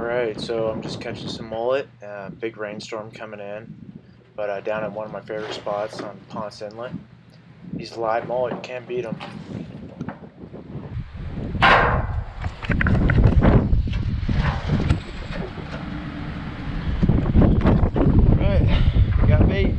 Alright, so I'm just catching some mullet. Uh, big rainstorm coming in, but uh, down at one of my favorite spots on Ponce Inlet. These live mullet, you can't beat them. Alright, got bait.